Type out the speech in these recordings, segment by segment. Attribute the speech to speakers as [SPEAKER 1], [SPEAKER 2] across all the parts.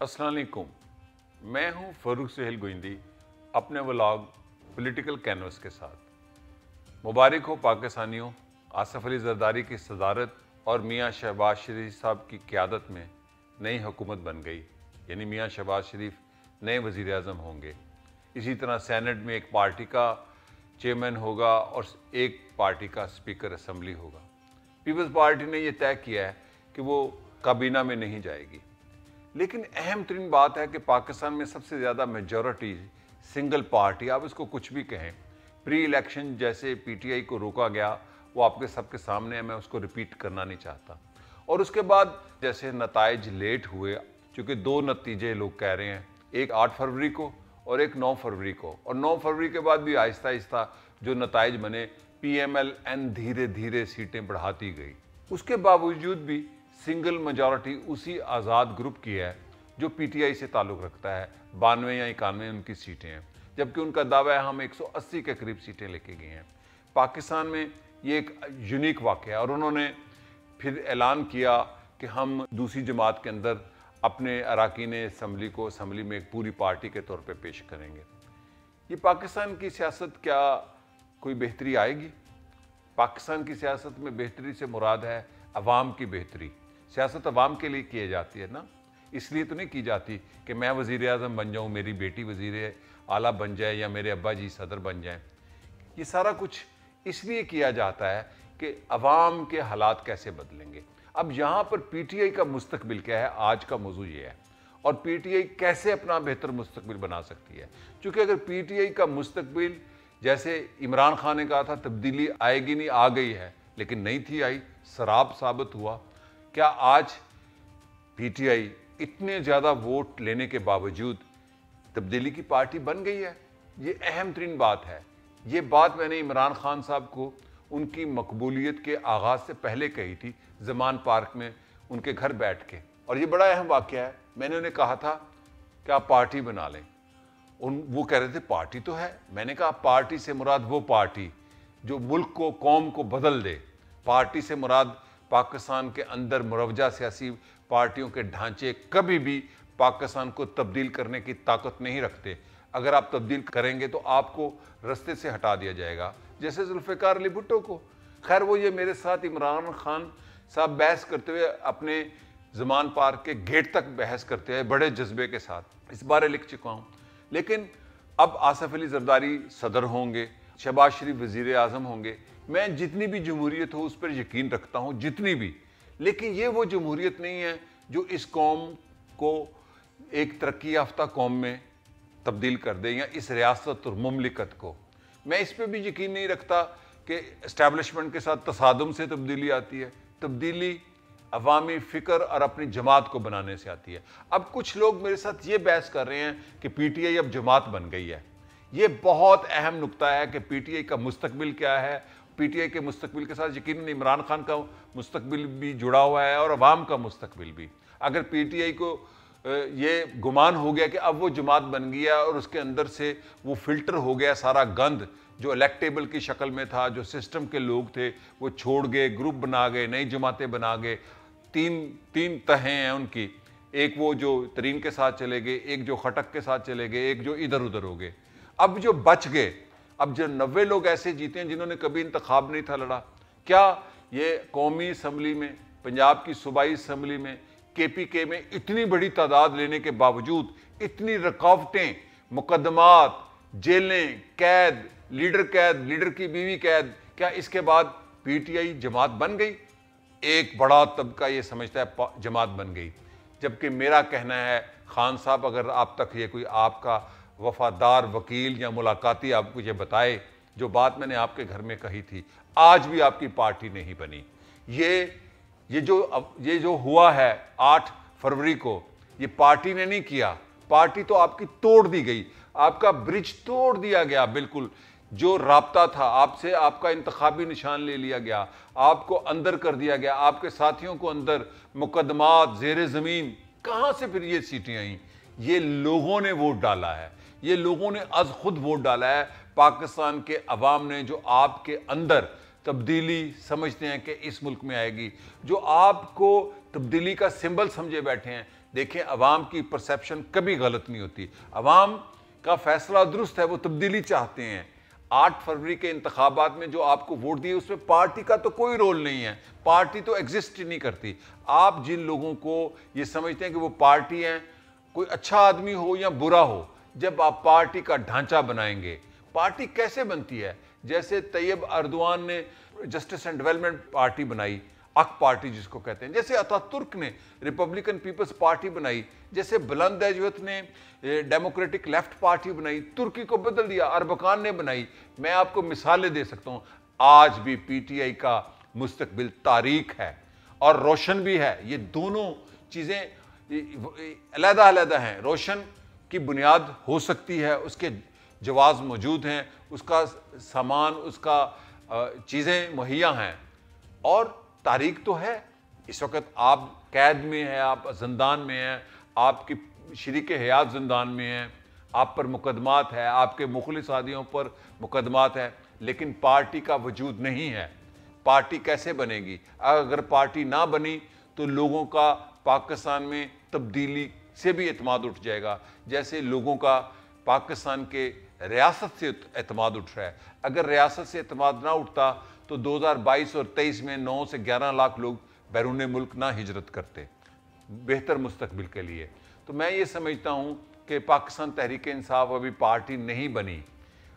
[SPEAKER 1] असलकुम मैं हूँ फरूख सुहेल गोइंदी, अपने व्लॉग पॉलिटिकल कैनवस के साथ। मुबारक हो पाकिस्तानियों, आसफ अली जरदारी की सदारत और मियाँ शहबाज शरीफ साहब की क़्यादत में नई हुकूमत बन गई, यानी मियाँ शहबाज शरीफ नए वज़ी अजम होंगे। इसी तरह सैनट में एक पार्टी का चेयरमैन होगा और एक पार्टी का स्पीकर असम्बली होगा। पीपल्स पार्टी ने यह तय किया है कि वो काबीना में नहीं जाएगी। लेकिन अहम तरीन बात है कि पाकिस्तान में सबसे ज़्यादा मेजॉरिटी सिंगल पार्टी आप इसको कुछ भी कहें प्री इलेक्शन जैसे पीटीआई को रोका गया, वो आपके सबके सामने है, मैं उसको रिपीट करना नहीं चाहता। और उसके बाद जैसे नतज लेट हुए चूँकि दो नतीजे लोग कह रहे हैं, एक आठ फरवरी को और एक नौ फरवरी को। और नौ फरवरी के बाद भी आहिस्ता आहिस्ता जो नतज बने पी एम एल एन धीरे धीरे सीटें बढ़ाती गई। उसके बावजूद भी सिंगल मेजॉरिटी उसी आज़ाद ग्रुप की है जो पीटीआई से ताल्लुक़ रखता है। बानवे या इक्यानवे उनकी सीटें हैं, जबकि उनका दावा है हम 180 के करीब सीटें लेके गए हैं। पाकिस्तान में ये एक यूनिक वाक़ है और उन्होंने फिर ऐलान किया कि हम दूसरी जमात के अंदर अपने अरकान इसम्बली को असम्बली में एक पूरी पार्टी के तौर पर पेश करेंगे। ये पाकिस्तान की सियासत क्या कोई बेहतरी आएगी? पाकिस्तान की सियासत में बेहतरी से मुराद है अवाम की बेहतरी। सियासत अवाम के लिए किए जाती है ना? इसलिए तो नहीं की जाती कि मैं वज़ी अजम बन जाऊँ, मेरी बेटी वज़ी आला बन जाए या मेरे अब्बा जी सदर बन जाएँ। ये सारा कुछ इसलिए किया जाता है कि अवाम के हालात कैसे बदलेंगे। अब यहाँ पर पी टी आई का मुस्तबिल क्या है? आज का मौजू ये है। और पी टी आई कैसे अपना बेहतर मुस्तबिल बना सकती है? क्योंकि अगर पी टी आई का मुस्तबिल जैसे इमरान खान ने कहा था, तब्दीली आएगी नहीं, आ गई है, लेकिन नहीं थी आई, शराब साबित हुआ क्या आज पीटीआई इतने ज़्यादा वोट लेने के बावजूद तब्दीली की पार्टी बन गई है? ये अहम तरीन बात है। ये बात मैंने इमरान खान साहब को उनकी मकबूलियत के आगाज़ से पहले कही थी, जमान पार्क में उनके घर बैठ के। और ये बड़ा अहम वाक्य है। मैंने उन्हें कहा था कि आप पार्टी बना लें? उन, वो कह रहे थे, पार्टी तो है। मैंने कहा, पार्टी से मुराद वो पार्टी जो मुल्क को, कौम को बदल दे। पार्टी से मुराद पाकिस्तान के अंदर मुरवजा सियासी पार्टियों के ढांचे कभी भी पाकिस्तान को तब्दील करने की ताकत नहीं रखते। अगर आप तब्दील करेंगे तो आपको रस्ते से हटा दिया जाएगा, जैसे जुल्फ़ार अली भुट्टो को। खैर, वो ये मेरे साथ इमरान खान साहब बहस करते हुए अपने जमान पार्क के गेट तक बहस करते हुए बड़े जज्बे के साथ। इस बारे लिख चुका हूँ। लेकिन अब आसफ अली जरदारी सदर होंगे, शहबाज शरीफ वज़ीर आज़म होंगे मैं जितनी भी जमहूरियत हो उस पर यकीन रखता हूँ, जितनी भी। लेकिन ये वो जमहूरियत नहीं है जो इस कौम को एक तरक्की याफ्ता कौम में तब्दील कर दे या इस रियासत और ममलिकत को। मैं इस पर भी यकीन नहीं रखता कि इस्टेबलिशमेंट के साथ तसादम से तब्दीली आती है। तब्दीली अवामी फ़िक्र और अपनी जमात को बनाने से आती है। अब कुछ लोग मेरे साथ ये बहस कर रहे हैं कि पी टी आई अब जमात बन गई है। ये बहुत अहम नुकता है कि पी टी आई का मुस्तबिल क्या है पीटीआई के मुस्तबिल के साथ यकीन इमरान खान का मुस्तबिल भी जुड़ा हुआ है और अवाम का मुस्तबिल भी। अगर पीटीआई को ये गुमान हो गया कि अब वो जमात बन गया और उसके अंदर से वो फ़िल्टर हो गया सारा गंद जो इलेक्टेबल की शक्ल में था, जो सिस्टम के लोग थे, वो छोड़ गए ग्रुप बना गए, नई जमातें बना गए। तीन तीन तहें हैं उनकी। एक वो जो तरीन के साथ चले गए, एक जो खटक के साथ चले गए, एक जो इधर उधर हो गए। अब जो बच गए अब जो नब्बे लोग ऐसे जीते हैं जिन्होंने कभी इंतखाब नहीं था लड़ा। क्या ये कौमी असम्बली में, पंजाब की सूबाई असम्बली में के पी के में इतनी बड़ी तादाद लेने के बावजूद इतनी रुकावटें, मुकदमात, जेलें, कैद, लीडर कैद, लीडर की बीवी कैद, क्या इसके बाद पी टी आई जमात बन गई? एक बड़ा तबका ये समझता है जमात बन गई। जबकि मेरा कहना है, खान साहब, अगर आप तक ये कोई आपका वफादार वकील या मुलाकाती आपको ये बताए, जो बात मैंने आपके घर में कही थी, आज भी आपकी पार्टी नहीं बनी। ये ये जो ये जो हुआ है आठ फरवरी को, ये पार्टी ने नहीं किया। पार्टी तो आपकी तोड़ दी गई। आपका ब्रिज तोड़ दिया गया, बिल्कुल। जो रबता था, आपसे आपका इंतबी निशान ले लिया गया, आपको अंदर कर दिया गया, आपके साथियों को अंदर, मुकदमात जेर ज़मीन कहाँ से फिर ये सीटें आई? ये लोगों ने वोट डाला है। ये लोगों ने आज खुद वोट डाला है। पाकिस्तान के अवाम ने जो आपके अंदर तब्दीली समझते हैं कि इस मुल्क में आएगी, जो आपको तब्दीली का सिंबल समझे बैठे हैं, देखें, अवाम की परसेप्शन कभी गलत नहीं होती। अवाम का फैसला दुरुस्त है, वो तब्दीली चाहते हैं। आठ फरवरी के इंतबात में जो आपको वोट दिए, उसमें पार्टी का तो कोई रोल नहीं है। पार्टी तो एग्जिस्ट ही नहीं करती। आप जिन लोगों को ये समझते हैं कि वो पार्टी हैं, कोई अच्छा आदमी हो या बुरा हो जब आप पार्टी का ढांचा बनाएँगे। पार्टी कैसे बनती है? जैसे तैयब अर्दवान ने जस्टिस एंड डेवलपमेंट पार्टी बनाई, अक पार्टी जिसको कहते हैं। जैसे अतातुर्क ने रिपब्लिकन पीपल्स पार्टी बनाई, जैसे बुलंद एजवत ने डेमोक्रेटिक लेफ़्ट पार्टी बनाई, तुर्की को बदल दिया, अरबकान ने बनाई। मैं आपको मिसालें दे सकता हूँ, आज भी पीटीआई का मुस्तकबिल तारीख है और रोशन भी है। ये दोनों चीज़ें अलहदा अलहदा हैं। रोशन की बुनियाद हो सकती है, उसके जवाब मौजूद हैं, उसका सामान, उसका चीज़ें मुहैया हैं। और तारीख तो है। इस वक्त आप कैद में हैं, आप जिंदान में हैं, आपकी शरीक हयात जिंदान में हैं, आप पर मुकदमात है, आपके मुखलिस आदियों पर मुकदमात है, लेकिन पार्टी का वजूद नहीं है। पार्टी कैसे बनेगी? अगर पार्टी ना बनी तो लोगों का पाकिस्तान में तब्दीली से भी अतमाद उठ जाएगा। जैसे लोगों का पाकिस्तान के रियासत से अतमाद उठ रहा है। अगर रियासत से अतमाद ना उठता तो 2022 और 23 में 9 से 11 लाख लोग बैरून मुल्क ना हिजरत करते, बेहतर मुस्तबिल के लिए। तो मैं ये समझता हूँ कि पाकिस्तान तहरीक इंसाफ अभी पार्टी नहीं बनी।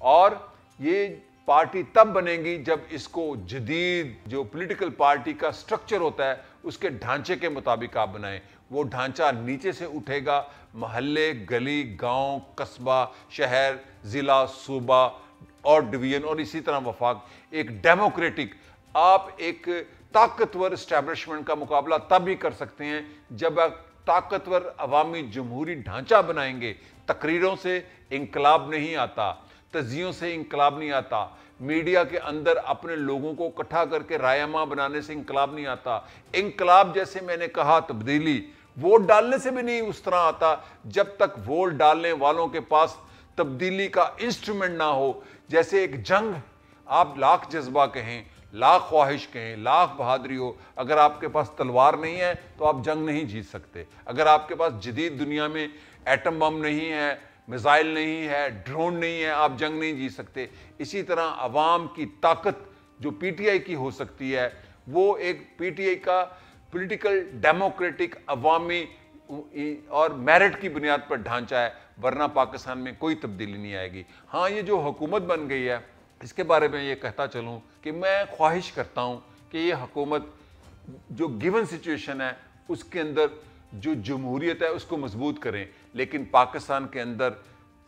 [SPEAKER 1] और ये पार्टी तब बनेगी जब इसको जदीद, जो पॉलिटिकल पार्टी का स्ट्रक्चर होता है उसके ढांचे के मुताबिक आप बनाएँ। वो ढांचा नीचे से उठेगा। महल्ले, गली, गाँव, कस्बा, शहर, ज़िला, सूबा और डिवीज़न और इसी तरह वफाक। एक डेमोक्रेटिक, आप एक ताकतवर इस्टेब्लिशमेंट का मुकाबला तब भी कर सकते हैं जब आप ताकतवर अवामी जमहूरी ढांचा बनाएँगे। तकरीरों से इनकलाब नहीं आता। तजियों से इनकलाब नहीं आता। मीडिया के अंदर अपने लोगों को इकट्ठा करके रायमा बनाने से इंकलाब नहीं आता। इंकलाब जैसे मैंने कहा तब्दीली, वोट डालने से भी नहीं उस तरह आता। जब तक वोट डालने वालों के पास तब्दीली का इंस्ट्रूमेंट ना हो, जैसे एक जंग, आप लाख जज्बा कहें, लाख ख्वाहिश कहें, लाख बहादरी हो, अगर आपके पास तलवार नहीं है तो आप जंग नहीं जीत सकते। अगर आपके पास जदीद दुनिया में एटम बम नहीं है मिसाइल नहीं है, ड्रोन नहीं है, आप जंग नहीं जी सकते। इसी तरह अवाम की ताकत जो पीटीआई की हो सकती है, वो एक पीटीआई का पॉलिटिकल डेमोक्रेटिक अवामी और मेरिट की बुनियाद पर ढांचा है, वरना पाकिस्तान में कोई तब्दीली नहीं आएगी। हाँ ये जो हुकूमत बन गई है, इसके बारे में ये कहता चलूँ कि मैं ख्वाहिश करता हूँ कि ये हुकूमत जो गिवन सिचुएशन है, उसके अंदर जो जमहूरियत है, उसको मज़बूत करें। लेकिन पाकिस्तान के अंदर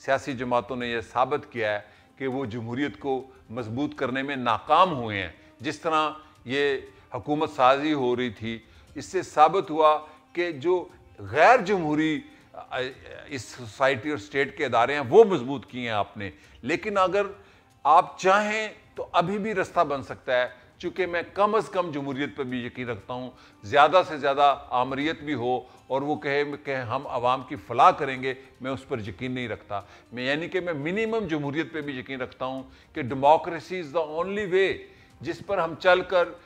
[SPEAKER 1] सियासी जमातों ने यह साबित किया है कि वो जमहूरीत को मज़बूत करने में नाकाम हुए हैं। जिस तरह ये हकूमत साजी हो रही थी, इससे साबित हुआ कि जो गैर जमहूरी इस सोसाइटी और स्टेट के अदारे हैं, वो मज़बूत किए हैं आपने। लेकिन अगर आप चाहें तो अभी भी रास्ता बन सकता है। चूँकि मैं कम अज़ कम जमहूरियत पर भी यकीन रखता हूँ, ज़्यादा से ज़्यादा आमरीत भी हो और वो कहे कि हम आवाम की फलाह करेंगे, मैं उस पर यकीन नहीं रखता। मैं यानी कि मैं मिनिमम जमहूरियत पर भी यकीन रखता हूँ कि democracy is the only way जिस पर हम चल कर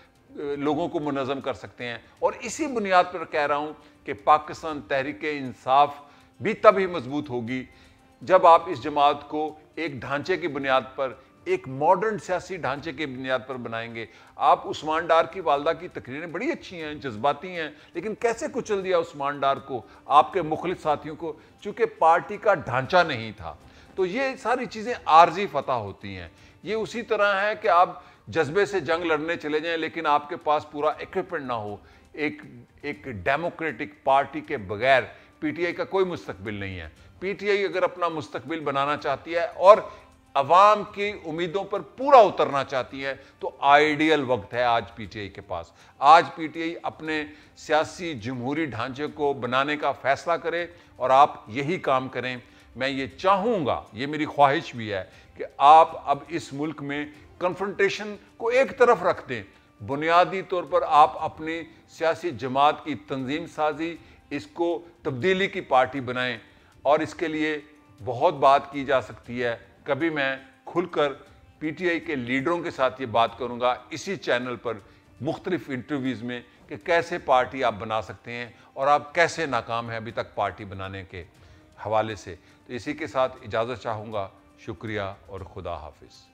[SPEAKER 1] लोगों को मुनज़म कर सकते हैं। और इसी बुनियाद पर कह रहा हूँ कि पाकिस्तान तहरीक इंसाफ भी तभी मज़बूत होगी जब आप इस जमात को एक ढांचे की बुनियाद पर एक मॉडर्न सियासी ढांचे की बुनियाद पर बनाएँगे। आप उस्मान डार की वालदा की तकरीरें बड़ी अच्छी हैं, जज्बाती हैं, लेकिन कैसे कुचल दिया उस्मान डार को, आपके मुखलिफ साथियों को, चूँकि पार्टी का ढांचा नहीं था। तो ये सारी चीज़ें आर्जी फतह होती हैं। ये उसी तरह है कि आप जज्बे से जंग लड़ने चले जाएँ, लेकिन आपके पास पूरा इक्विपमेंट ना हो। एक एक डेमोक्रेटिक पार्टी के बगैर पीटीआई का कोई मुस्तकबिल नहीं है। पीटीआई अगर अपना मुस्तकबिल बनाना चाहती है और अवाम की उम्मीदों पर पूरा उतरना चाहती है तो आइडियल वक्त है आज पीटीआई के पास। आज पीटीआई अपने सियासी जमहूरी ढांचे को बनाने का फैसला करे और आप यही काम करें। मैं ये चाहूँगा, ये मेरी ख्वाहिश भी है कि आप अब इस मुल्क में कन्फ्रंटेशन को एक तरफ़ रख दें। बुनियादी तौर पर आप अपनी सियासी जमात की तंजीम साजी, इसको तब्दीली की पार्टी बनाएँ और इसके लिए बहुत बात की जा सकती है। कभी मैं खुलकर पीटीआई के लीडरों के साथ ये बात करूँगा इसी चैनल पर मुख्तलिफ़ इंटरव्यूज़ में कि कैसे पार्टी आप बना सकते हैं और आप कैसे नाकाम हैं अभी तक पार्टी बनाने के हवाले से। तो इसी के साथ इजाज़त चाहूँगा। शुक्रिया और खुदा हाफिज़।